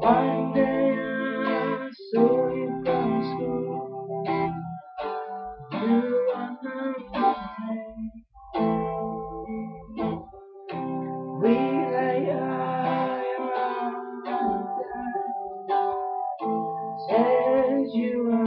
One day I saw you from school. You were. We lay high around. Said you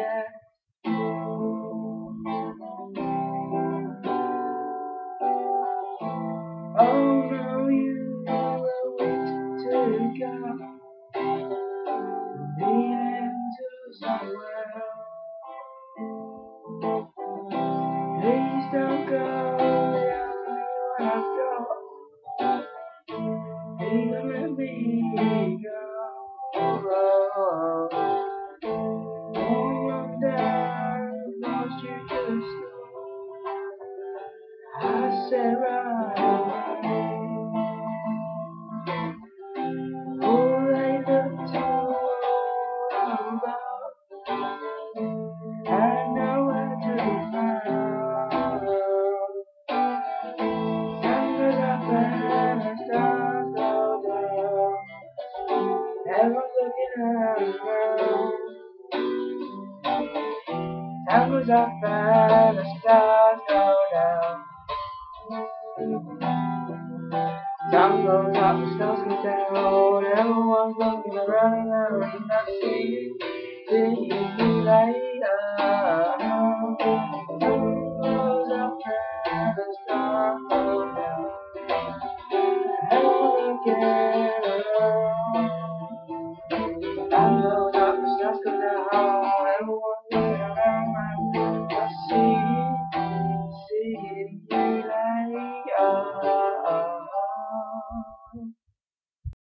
oh. No, you to. Please don't go, yeah, when I go. Don't let me go. Everyone's looking around. Numbers are fast, the stars go down. Sun goes up, the stars go down. Everyone's looking around and I see